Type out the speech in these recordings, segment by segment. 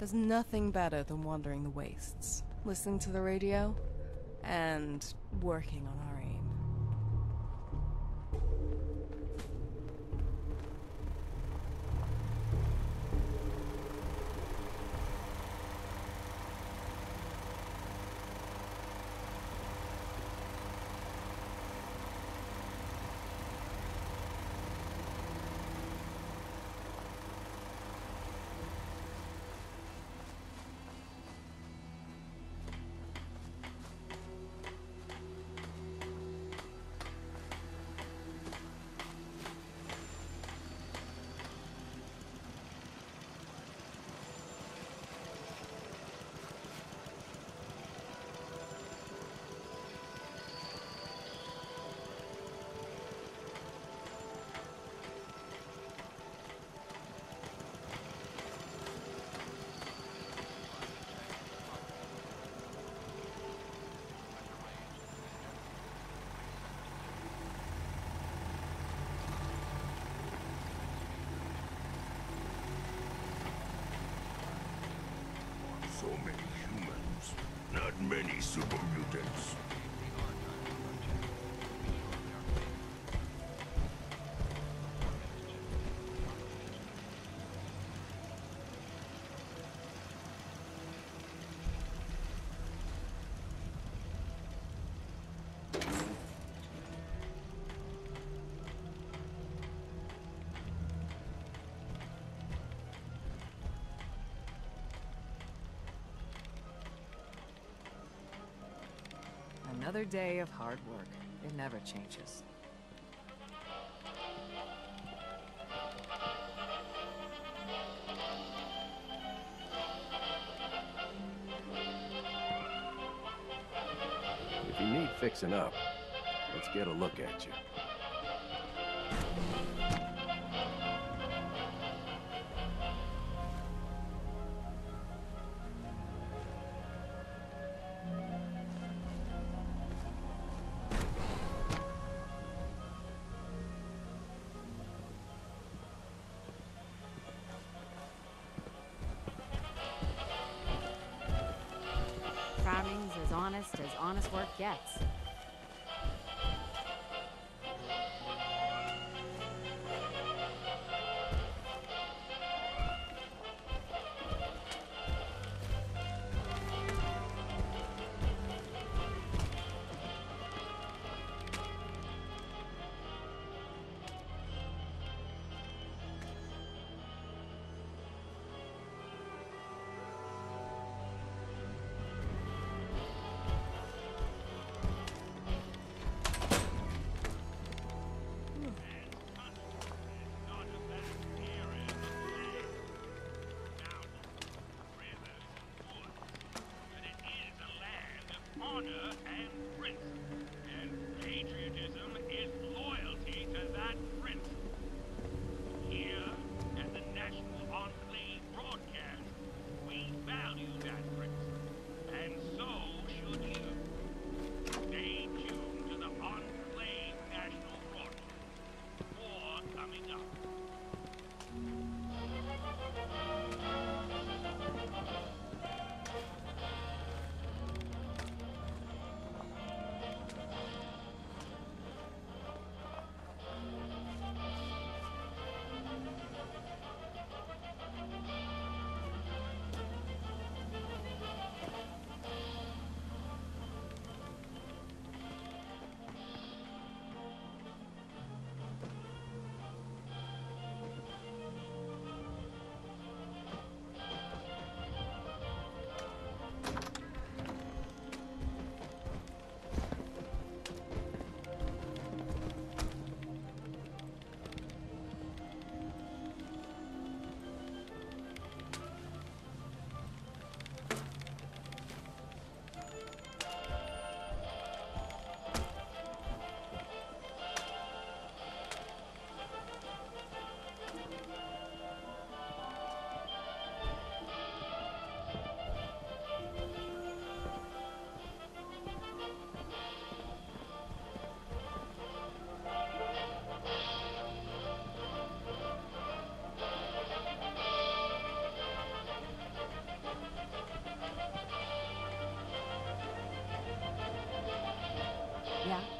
There's nothing better than wandering the wastes, listening to the radio, and working on many super mutants. Another day of hard work. It never changes. If you need fixing up, let's get a look at you. Honest as honest work gets. honor and risk, and patriotism is lost. 呀。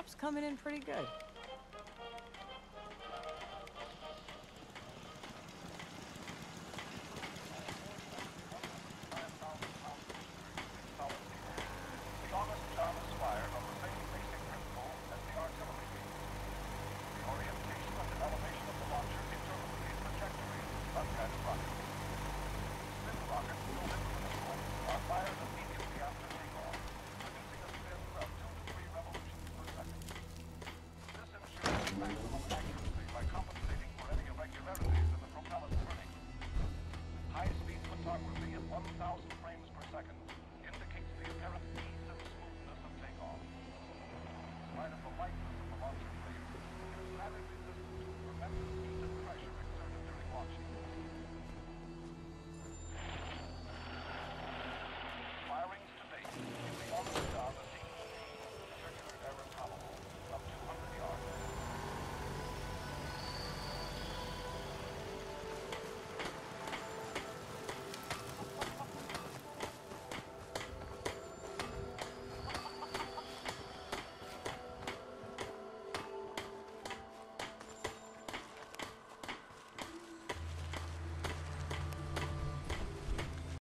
crop's coming in pretty good.